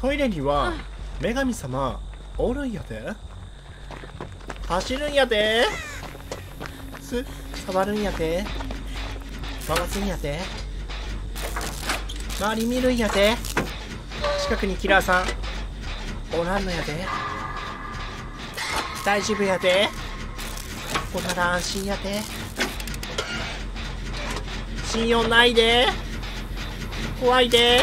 トイレには女神様おるんやで走るんやです触るんやで回すんやで周り見るんやで近くにキラーさんおらんのやで大丈夫やでほんなら安心やで信用ないで。怖いで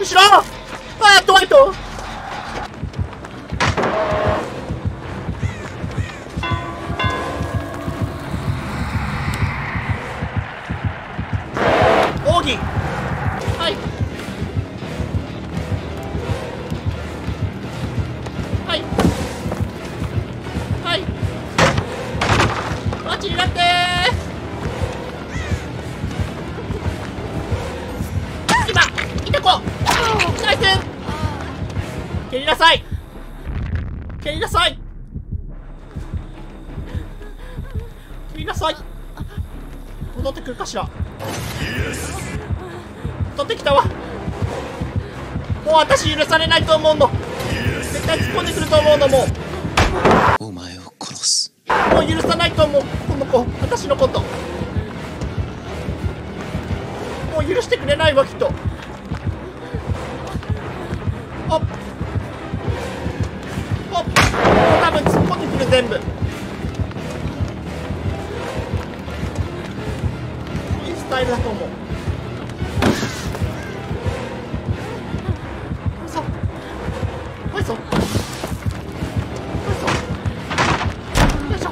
後ろ。あードワイト奥義。はい。はい。はい。マジになって今いてこナイス蹴りなさい。蹴りなさい。蹴りなさい。戻ってくるかしら。取ってきたわ。もう私許されないと思うの。絶対突っ込んでくると思うのもう。お前を殺す。もう許さないと思う。この子私のこと。もう許してくれないわきっとあっ。あっ。多分突っ込んでくる全部。いいスタイルだと思う。そうはいそうそうよいしょ。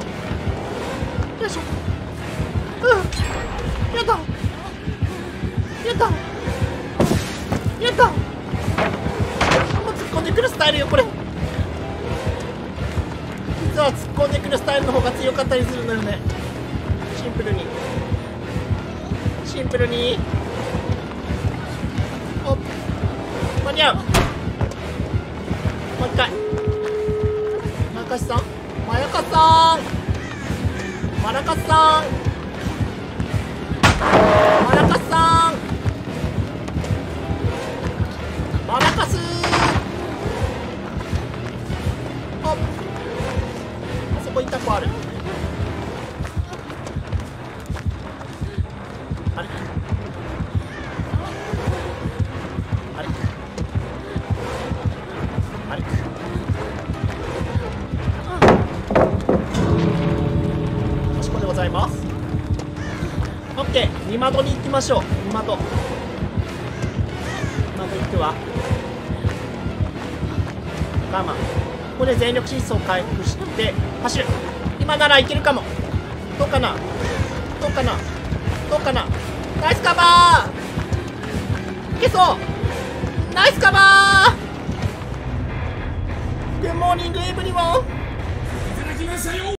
よいしょ。うん。やった。やった。やった。くるスタイルよこれ。実は突っ込んでくるスタイルの方が強かったりするのよね。シンプルに。シンプルに。おっ。間に合う。もう一回。マラカシさん。マヤカさん。マラカスさん。います。オッケー二窓に行きましょう。二窓。二窓行くわ。我慢ここで全力疾走回復して走る。今ならいけるかも。どうかな？どうかな？どうかな？ナイスカバー！いけそう！ナイスカバー！ Good morning everyone